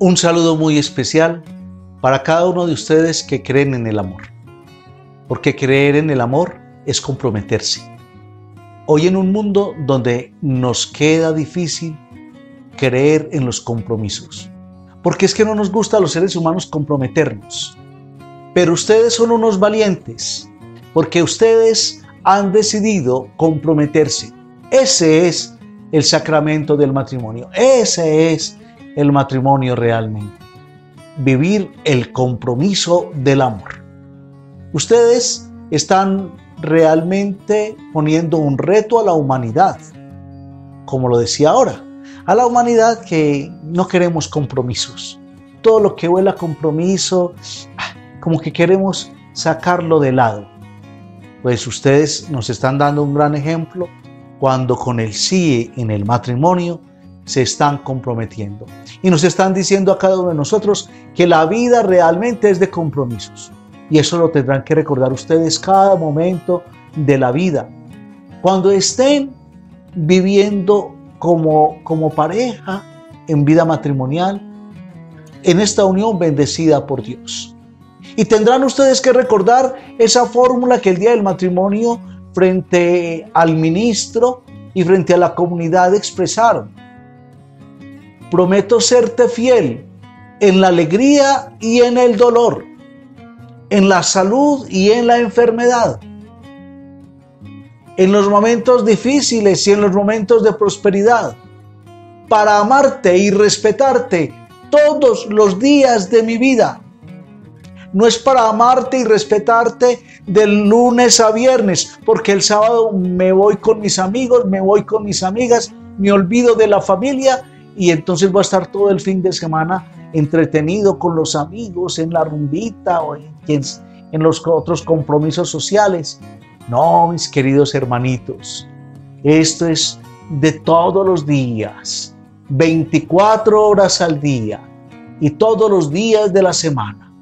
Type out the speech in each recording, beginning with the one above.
Un saludo muy especial para cada uno de ustedes que creen en el amor. Porque creer en el amor es comprometerse. Hoy en un mundo donde nos queda difícil creer en los compromisos. Porque es que no nos gusta a los seres humanos comprometernos. Pero ustedes son unos valientes. Porque ustedes han decidido comprometerse. Ese es el sacramento del matrimonio. Ese es el matrimonio realmente. Vivir el compromiso del amor. Ustedes están realmente poniendo un reto a la humanidad, como lo decía ahora, a la humanidad que no queremos compromisos. Todo lo que huele a compromiso, como que queremos sacarlo de lado. Pues ustedes nos están dando un gran ejemplo cuando con el sí en el matrimonio se están comprometiendo. Y nos están diciendo a cada uno de nosotros que la vida realmente es de compromisos. Y eso lo tendrán que recordar ustedes cada momento de la vida. Cuando estén viviendo como, como pareja en vida matrimonial, en esta unión bendecida por Dios. Y tendrán ustedes que recordar esa fórmula que el día del matrimonio frente al ministro y frente a la comunidad expresaron prometo serte fiel en la alegría y en el dolor, en la salud y en la enfermedad, en los momentos difíciles y en los momentos de prosperidad, para amarte y respetarte todos los días de mi vida. No es para amarte y respetarte del lunes a viernes, porque el sábado me voy con mis amigos, me voy con mis amigas, me olvido de la familia y entonces voy a estar todo el fin de semana entretenido con los amigos en la rumbita o en, los otros compromisos sociales. No, mis queridos hermanitos, esto es de todos los días, 24 horas al día y todos los días de la semana,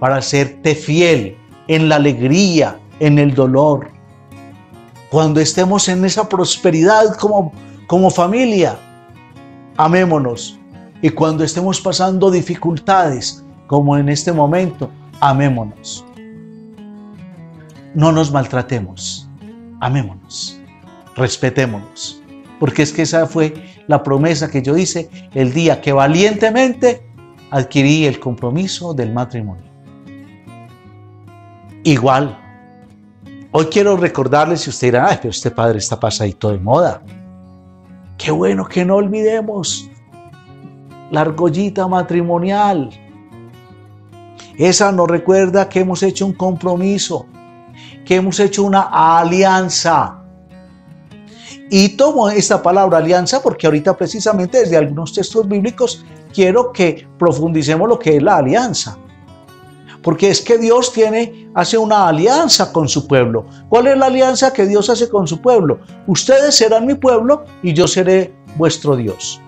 para hacerte fiel en la alegría, en el dolor. Cuando estemos en esa prosperidad como, como familia, amémonos. Y cuando estemos pasando dificultades, como en este momento, amémonos. No nos maltratemos, amémonos, respetémonos. Porque es que esa fue la promesa que yo hice el día que valientemente adquirí el compromiso del matrimonio. Igual, hoy quiero recordarles, si usted dirá, ay, pero este padre está pasadito de moda. Qué bueno que no olvidemos la argollita matrimonial. Esa nos recuerda que hemos hecho un compromiso, que hemos hecho una alianza. Y tomo esta palabra alianza porque ahorita precisamente desde algunos textos bíblicos quiero que profundicemos lo que es la alianza. Porque es que Dios tiene, hace una alianza con su pueblo. ¿Cuál es la alianza que Dios hace con su pueblo? Ustedes serán mi pueblo y yo seré vuestro Dios.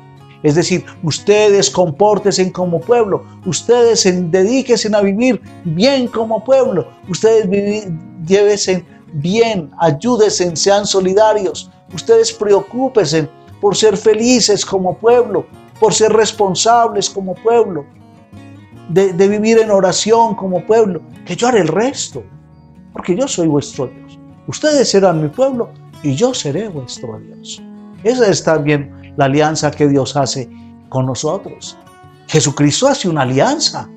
Es decir, ustedes compórtense como pueblo, ustedes dedíquense a vivir bien como pueblo, ustedes llévense bien, ayúdense, sean solidarios, ustedes preocúpense por ser felices como pueblo, por ser responsables como pueblo, de, vivir en oración como pueblo, que yo haré el resto, porque yo soy vuestro Dios. Ustedes serán mi pueblo y yo seré vuestro Dios. Esa es también la alianza que Dios hace con nosotros. Jesucristo hace una alianza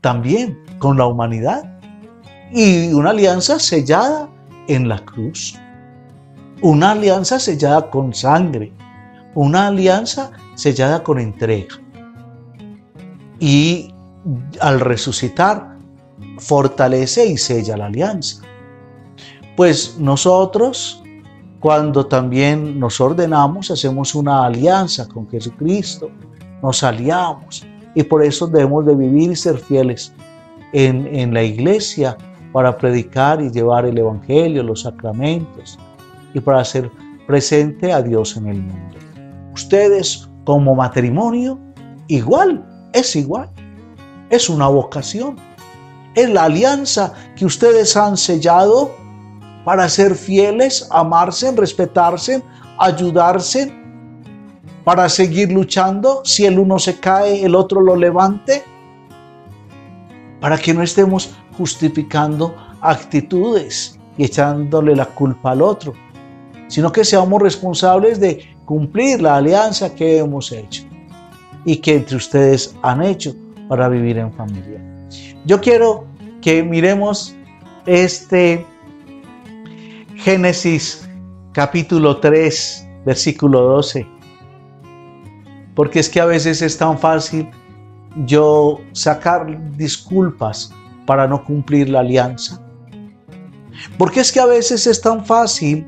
también con la humanidad y una alianza sellada en la cruz. Una alianza sellada con sangre. Una alianza sellada con entrega. Y al resucitar, fortalece y sella la alianza. Pues nosotros, cuando también nos ordenamos, hacemos una alianza con Jesucristo, nos aliamos y por eso debemos de vivir y ser fieles en, en la iglesia para predicar y llevar el Evangelio, los sacramentos y para hacer presente a Dios en el mundo. Ustedes como matrimonio, igual, es igual es una vocación. Es la alianza que ustedes han sellado para ser fieles, amarse, respetarse, ayudarse para seguir luchando. Si el uno se cae, el otro lo levante. Para que no estemos justificando actitudes y echándole la culpa al otro, sino que seamos responsables de cumplir la alianza que hemos hecho y que entre ustedes han hecho para vivir en familia. Yo quiero que miremos este Génesis capítulo 3, versículo 12. Porque es que a veces es tan fácil yo sacar disculpas para no cumplir la alianza. Porque es que a veces es tan fácil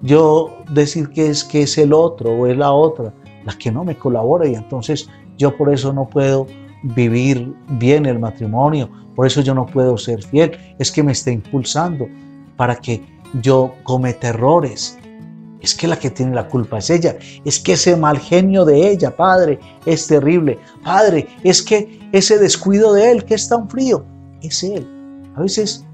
yo decir que es que es el otro o es la otra la que no me colabora y entonces yo por eso no puedo vivir bien el matrimonio, por eso yo no puedo ser fiel, es que me está impulsando para que yo cometa errores. Es que la que tiene la culpa es ella. Es que ese mal genio de ella, Padre, es terrible. Padre, es que ese descuido de él, que es tan frío, es él. A veces,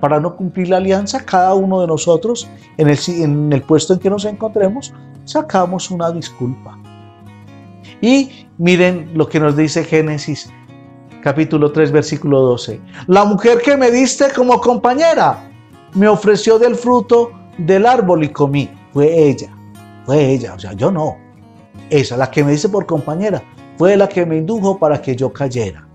para no cumplir la alianza, cada uno de nosotros, en el, en el puesto en que nos encontremos, sacamos una disculpa. Y miren lo que nos dice Génesis capítulo 3 versículo 12. La mujer que me diste como compañera me ofreció del fruto del árbol y comí. Fue ella, fue ella, o sea, yo no. Esa, la que me dice por compañera, fue la que me indujo para que yo cayera.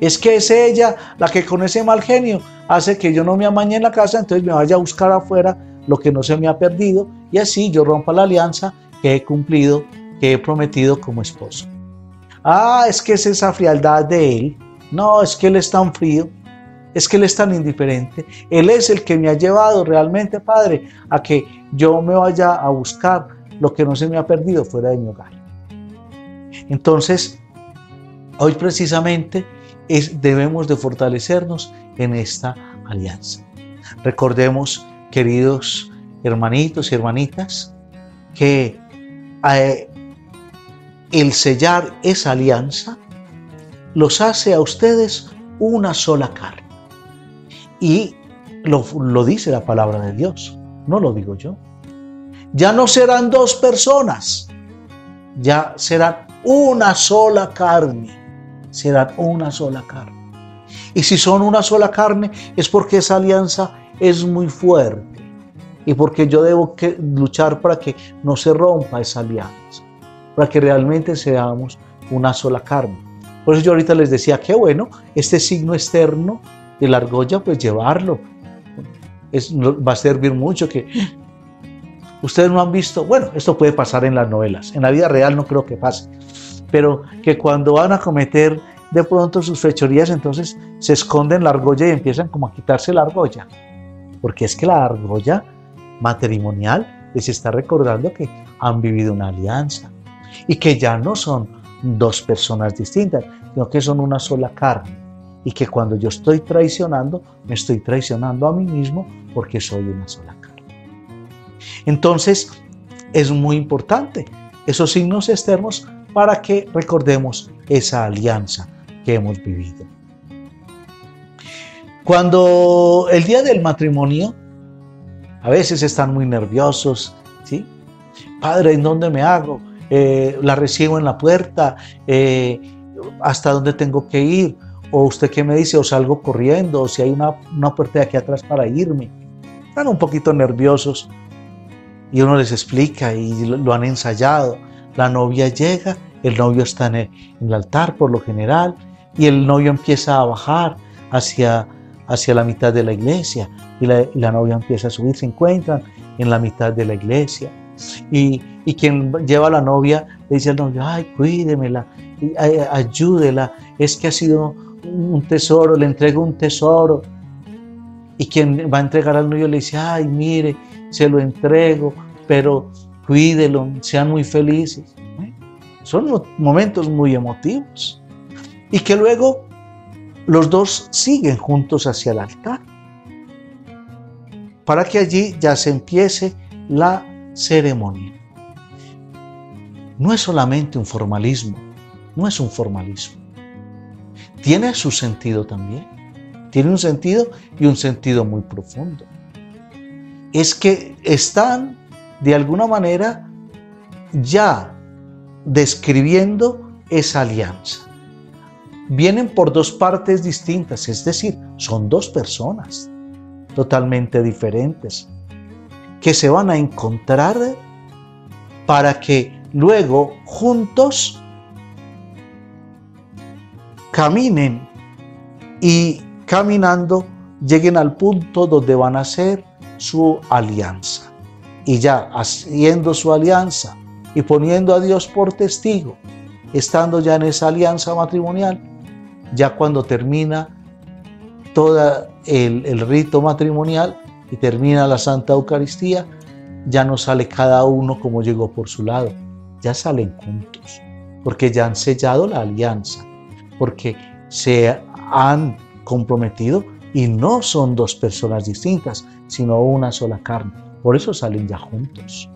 Es que es ella la que con ese mal genio hace que yo no me amañe en la casa, entonces me vaya a buscar afuera lo que no se me ha perdido y así yo rompa la alianza que he cumplido que he prometido como esposo. Ah, es que es esa frialdad de él. No, es que él es tan frío. Es que él es tan indiferente. Él es el que me ha llevado realmente, Padre, a que yo me vaya a buscar lo que no se me ha perdido fuera de mi hogar. Entonces, hoy precisamente es, debemos de fortalecernos en esta alianza. Recordemos, queridos hermanitos y hermanitas, que eh, el sellar esa alianza los hace a ustedes una sola carne. Y lo, dice la palabra de Dios, no lo digo yo. Ya no serán dos personas, ya serán una sola carne, serán una sola carne. Y si son una sola carne es porque esa alianza es muy fuerte y porque yo debo luchar para que no se rompa esa alianza para que realmente seamos una sola carne. Por eso yo ahorita les decía, qué bueno, este signo externo de la argolla, pues llevarlo. Va a servir mucho que ustedes no han visto, bueno, esto puede pasar en las novelas, en la vida real no creo que pase, pero que cuando van a cometer de pronto sus fechorías, entonces se esconden la argolla y empiezan como a quitarse la argolla, porque es que la argolla matrimonial les está recordando que han vivido una alianza, y que ya no son dos personas distintas, sino que son una sola carne. Y que cuando yo estoy traicionando, me estoy traicionando a mí mismo porque soy una sola carne. Entonces, es muy importante esos signos externos para que recordemos esa alianza que hemos vivido. Cuando el día del matrimonio, a veces están muy nerviosos, ¿sí? Padre, ¿en dónde me hago? Eh, la recibo en la puerta, eh, hasta dónde tengo que ir, o usted qué me dice, o salgo corriendo, o si hay una, una puerta de aquí atrás para irme. Están un poquito nerviosos y uno les explica y lo, han ensayado. La novia llega, el novio está en el, altar por lo general y el novio empieza a bajar hacia, hacia la mitad de la iglesia y la, y la novia empieza a subir, se encuentran en la mitad de la iglesia y, quien lleva a la novia le dice al novio, ay, cuídemela, ayúdela, es que ha sido un tesoro, le entrego un tesoro. Y quien va a entregar al novio le dice, ay, mire, se lo entrego, pero cuídelo, sean muy felices. Son momentos muy emotivos. Y que luego los dos siguen juntos hacia el altar. Para que allí ya se empiece la ceremonia. No es solamente un formalismo, no es un formalismo. Tiene su sentido también. Tiene un sentido y un sentido muy profundo. Es que están de alguna manera ya describiendo esa alianza. Vienen por dos partes distintas, es decir, son dos personas totalmente diferentes que se van a encontrar para que luego juntos caminen y caminando lleguen al punto donde van a hacer su alianza. Y ya haciendo su alianza y poniendo a Dios por testigo, estando ya en esa alianza matrimonial, ya cuando termina todo el, el rito matrimonial y termina la Santa Eucaristía, ya no sale cada uno como llegó por su lado, ya salen juntos, porque ya han sellado la alianza, porque se han comprometido y no son dos personas distintas, sino una sola carne. Por eso salen ya juntos.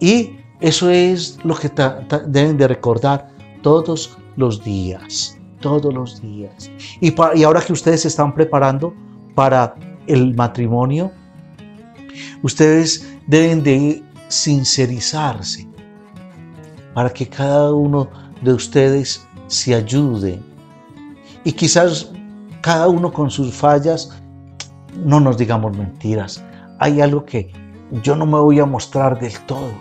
Y eso es lo que deben de recordar todos los días, todos los días. Y, y ahora que ustedes se están preparando para el matrimonio, ustedes deben de sincerizarse para que cada uno de ustedes se ayude. Y quizás cada uno con sus fallas, no nos digamos mentiras. Hay algo que yo no me voy a mostrar del todo.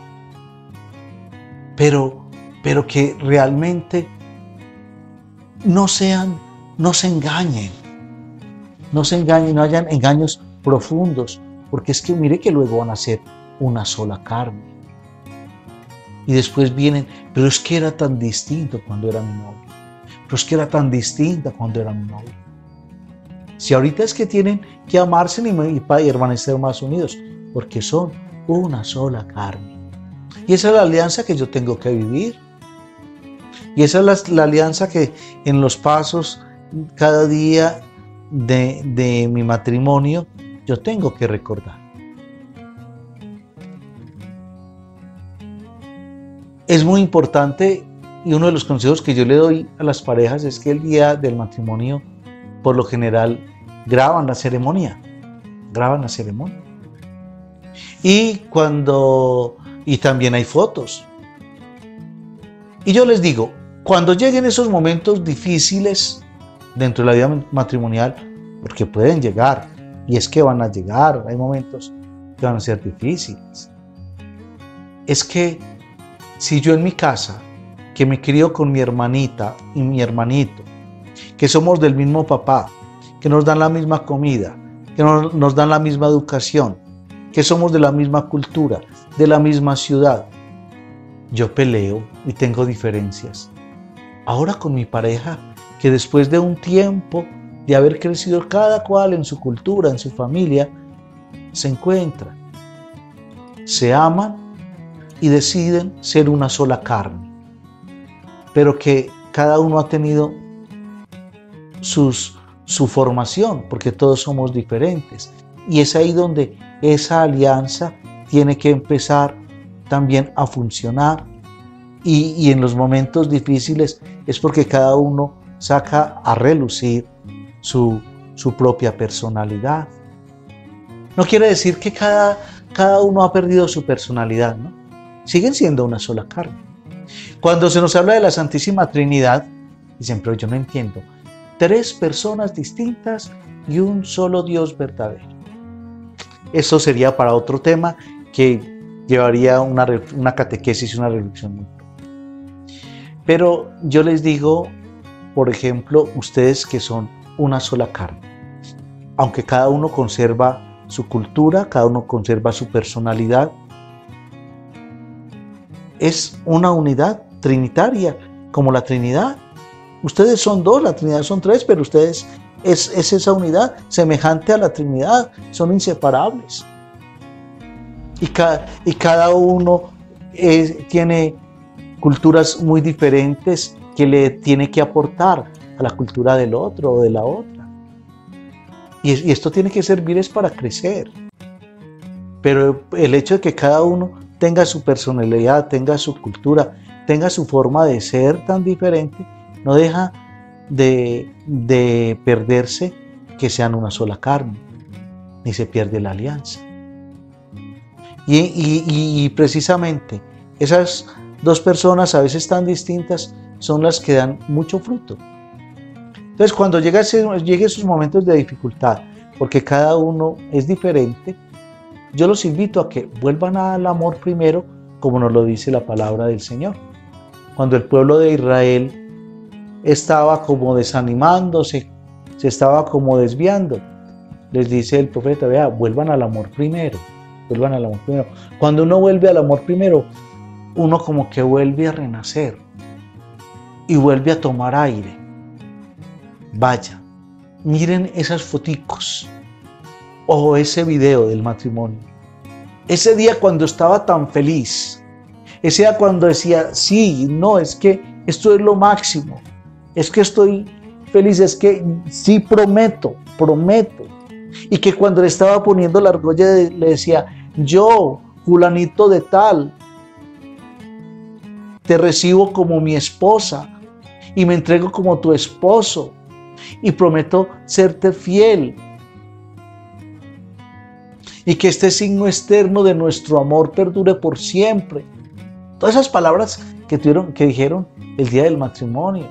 Pero, pero que realmente no sean, no se engañen. No se engañen, no hayan engaños profundos, porque es que mire que luego van a ser una sola carne. Y después vienen, pero es que era tan distinto cuando era mi novio. Pero es que era tan distinta cuando era mi novio. Si ahorita es que tienen que amarse y permanecer más unidos, porque son una sola carne. Y esa es la alianza que yo tengo que vivir. Y esa es la, alianza que en los pasos cada día de, de mi matrimonio yo tengo que recordar. Es muy importante y uno de los consejos que yo le doy a las parejas es que el día del matrimonio, por lo general, graban la ceremonia. Graban la ceremonia. Y cuando. Y también hay fotos. Y yo les digo, cuando lleguen esos momentos difíciles dentro de la vida matrimonial, porque pueden llegar, y es que van a llegar, hay momentos que van a ser difíciles. Es que si yo en mi casa que me crió con mi hermanita y mi hermanito, que somos del mismo papá, que nos dan la misma comida, que nos dan la misma educación, que somos de la misma cultura, de la misma ciudad. Yo peleo y tengo diferencias. Ahora con mi pareja, que después de un tiempo de haber crecido cada cual en su cultura, en su familia, se encuentran, se aman y deciden ser una sola carne pero que cada uno ha tenido su formación, porque todos somos diferentes. Y es ahí donde esa alianza tiene que empezar también a funcionar. Y, en los momentos difíciles es porque cada uno saca a relucir su, su propia personalidad. No quiere decir que cada, cada uno ha perdido su personalidad, ¿no? Siguen siendo una sola carne. Cuando se nos habla de la Santísima Trinidad, dicen, pero yo no entiendo, tres personas distintas y un solo Dios verdadero. Eso sería para otro tema que llevaría una, una catequesis y una reflexión Pero yo les digo, por ejemplo, ustedes que son una sola carne, aunque cada uno conserva su cultura, cada uno conserva su personalidad, es una unidad trinitaria, como la Trinidad. Ustedes son dos, la Trinidad son tres, pero ustedes es, esa unidad semejante a la Trinidad, son inseparables. Y, cada, y cada uno tiene culturas muy diferentes que le tiene que aportar a la cultura del otro o de la otra. Y, esto tiene que servir es para crecer. Pero el hecho de que cada uno tenga su personalidad, tenga su cultura, tenga su forma de ser tan diferente, no deja de, perderse que sean una sola carne, ni se pierde la alianza. Y, precisamente esas dos personas a veces tan distintas son las que dan mucho fruto. Entonces, cuando lleguen esos momentos de dificultad, porque cada uno es diferente, yo los invito a que vuelvan al amor primero, como nos lo dice la palabra del Señor. Cuando el pueblo de Israel estaba como desanimándose, se estaba como desviando, les dice el profeta, vea, vuelvan al amor primero, vuelvan al amor primero. Cuando uno vuelve al amor primero, uno como que vuelve a renacer y vuelve a tomar aire. Vaya, miren esas foticos o ese video del matrimonio. Ese día cuando estaba tan feliz, ese día cuando decía, sí, no, es que esto es lo máximo, es que estoy feliz, es que sí prometo, prometo, y que cuando le estaba poniendo la argolla le decía, yo, fulanito de tal, te recibo como mi esposa y me entrego como tu esposo y prometo serte fiel. Y que este signo externo de nuestro amor perdure por siempre. Todas esas palabras que, tuvieron, que dijeron el día del matrimonio.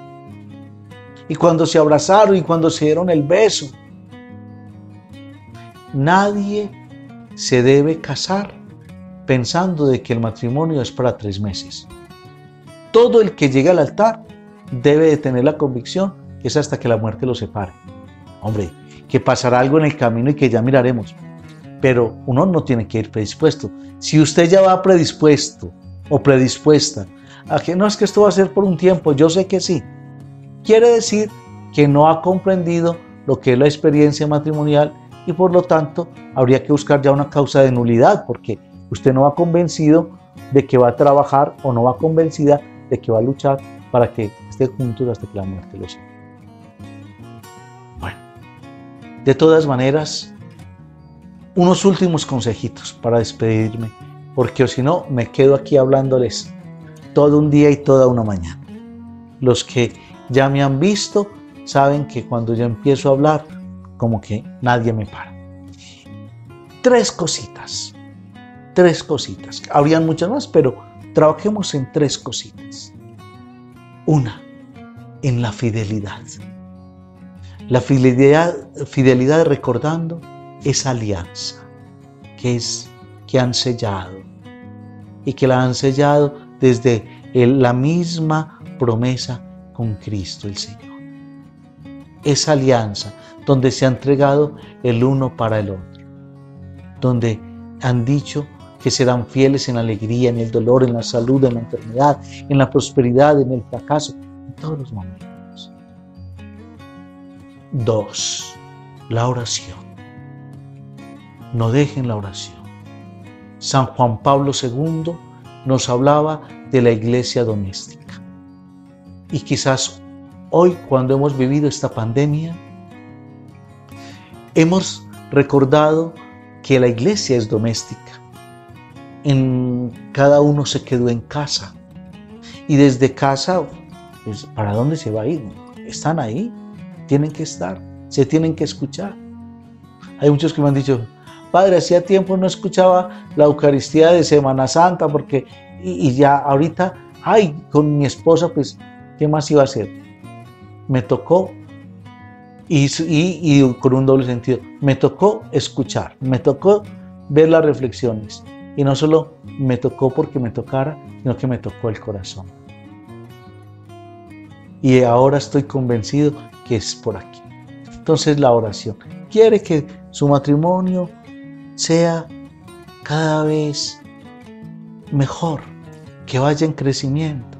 Y cuando se abrazaron y cuando se dieron el beso. Nadie se debe casar pensando de que el matrimonio es para tres meses. Todo el que llega al altar debe de tener la convicción que es hasta que la muerte lo separe. Hombre, que pasará algo en el camino y que ya miraremos. Pero uno no tiene que ir predispuesto. Si usted ya va predispuesto o predispuesta a que no es que esto va a ser por un tiempo, yo sé que sí. Quiere decir que no ha comprendido lo que es la experiencia matrimonial y por lo tanto habría que buscar ya una causa de nulidad porque usted no va convencido de que va a trabajar o no va convencida de que va a luchar para que esté juntos hasta que la muerte lo sea. Bueno, de todas maneras, unos últimos consejitos para despedirme, porque si no me quedo aquí hablándoles todo un día y toda una mañana. Los que ya me han visto saben que cuando yo empiezo a hablar, como que nadie me para. Tres cositas, tres cositas. Habrían muchas más, pero trabajemos en tres cositas. Una, en la fidelidad. La fidelidad, recordando esa alianza que es que han sellado y que la han sellado desde la misma promesa con Cristo el Señor. Esa alianza donde se ha entregado el uno para el otro, donde han dicho que serán fieles en la alegría, en el dolor, en la salud, en la enfermedad, en la prosperidad, en el fracaso, en todos los momentos. Dos, la oración. No dejen la oración. San Juan Pablo II nos hablaba de la iglesia doméstica. Y quizás hoy, cuando hemos vivido esta pandemia, Hemos recordado que la iglesia es doméstica. En, cada uno se quedó en casa. Y desde casa, pues, ¿para dónde se va a ir? Están ahí, tienen que estar, se tienen que escuchar. Hay muchos que me han dicho, Padre, hacía tiempo no escuchaba la Eucaristía de Semana Santa porque, y, y ya ahorita, ay, con mi esposa, pues, ¿qué más iba a hacer? Me tocó y, con un doble sentido. Me tocó escuchar, me tocó ver las reflexiones. Y no solo me tocó porque me tocara, sino que me tocó el corazón. Y ahora estoy convencido que es por aquí. Entonces la oración quiere que su matrimonio sea cada vez mejor, que vaya en crecimiento,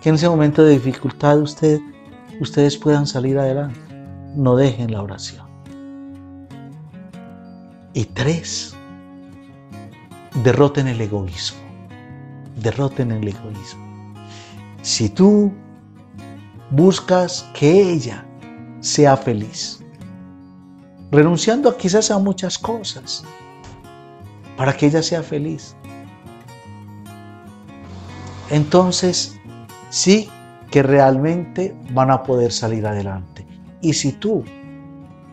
que en ese momento de dificultad usted, ustedes puedan salir adelante no dejen la oración. Y tres, derroten el egoísmo. Derroten el egoísmo. Si tú buscas que ella sea feliz, renunciando quizás a muchas cosas, para que ella sea feliz, entonces sí que realmente van a poder salir adelante. Y si tú,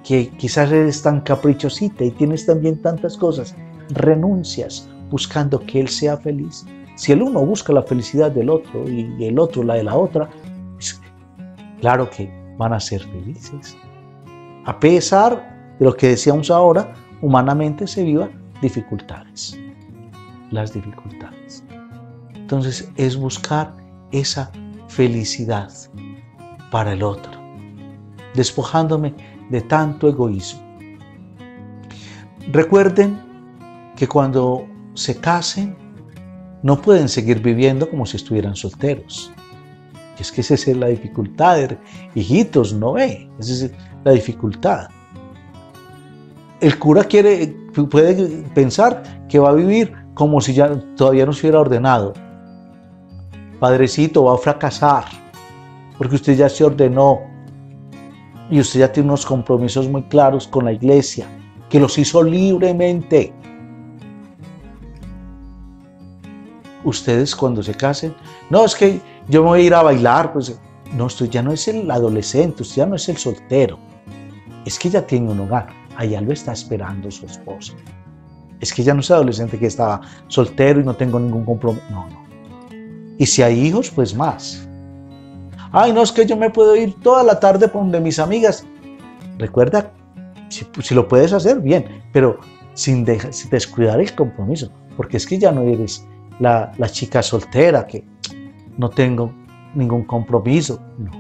que quizás eres tan caprichosita y tienes también tantas cosas, renuncias buscando que Él sea feliz, si el uno busca la felicidad del otro y el otro la de la otra, pues, claro que van a ser felices. A pesar de lo que decíamos ahora, humanamente se viva dificultades. Las dificultades. Entonces es buscar esa felicidad para el otro, despojándome de tanto egoísmo. Recuerden que cuando se casen, no pueden seguir viviendo como si estuvieran solteros. Y es que esa es la dificultad, hijitos, no ve, esa es la dificultad. El cura quiere, puede pensar que va a vivir como si ya todavía no se hubiera ordenado. Padrecito, va a fracasar, porque usted ya se ordenó y usted ya tiene unos compromisos muy claros con la iglesia, que los hizo libremente. Ustedes cuando se casen, no es que yo me voy a ir a bailar, pues no, usted ya no es el adolescente, usted ya no es el soltero, es que ya tiene un hogar, allá lo está esperando su esposa. Es que ya no es adolescente que estaba soltero y no tengo ningún compromiso, no, no. Y si hay hijos, pues más. Ay, no es que yo me puedo ir toda la tarde con de mis amigas. Recuerda, si, lo puedes hacer, bien, pero sin, sin, descuidar el compromiso, porque es que ya no eres la, chica soltera que no tengo ningún compromiso. No,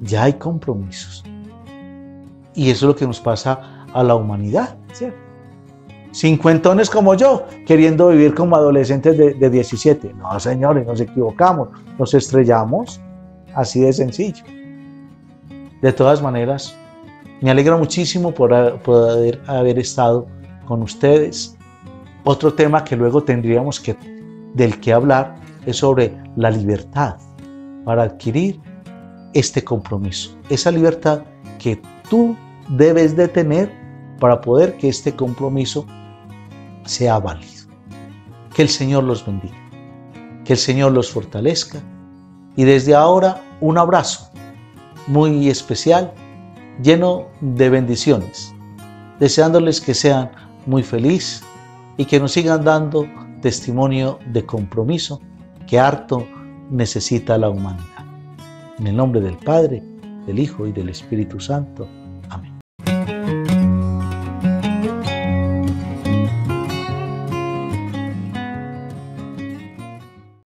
ya hay compromisos. Y eso es lo que nos pasa a la humanidad. Cincuentones como yo, queriendo vivir como adolescentes de, de 17. No, señores, nos equivocamos, nos estrellamos Así de sencillo. De todas maneras, me alegra muchísimo por poder haber estado con ustedes. Otro tema que luego tendríamos que, del que hablar es sobre la libertad para adquirir este compromiso. Esa libertad que tú debes de tener para poder que este compromiso sea válido. Que el Señor los bendiga, que el Señor los fortalezca y desde ahora un abrazo muy especial, lleno de bendiciones, deseándoles que sean muy felices y que nos sigan dando testimonio de compromiso que harto necesita la humanidad. En el nombre del Padre, del Hijo y del Espíritu Santo.